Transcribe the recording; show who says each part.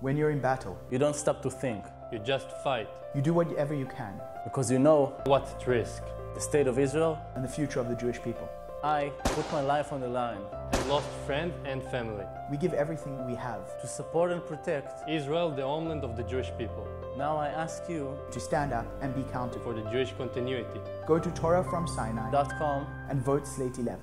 Speaker 1: When you're in battle,
Speaker 2: you don't stop to think
Speaker 3: You just fight.
Speaker 1: you do whatever you can
Speaker 2: because you know
Speaker 3: What's at risk?
Speaker 2: the state of Israel.
Speaker 1: and the future of the Jewish people.
Speaker 2: I put my life on the line
Speaker 3: And lost friends and family.
Speaker 1: We give everything we have
Speaker 2: to support and protect.
Speaker 3: Israel, the homeland of the Jewish people.
Speaker 2: Now I ask you
Speaker 1: to stand up and be counted.
Speaker 3: For the Jewish continuity.
Speaker 1: Go to
Speaker 2: torahfromsinai.com
Speaker 1: and vote Slate 11.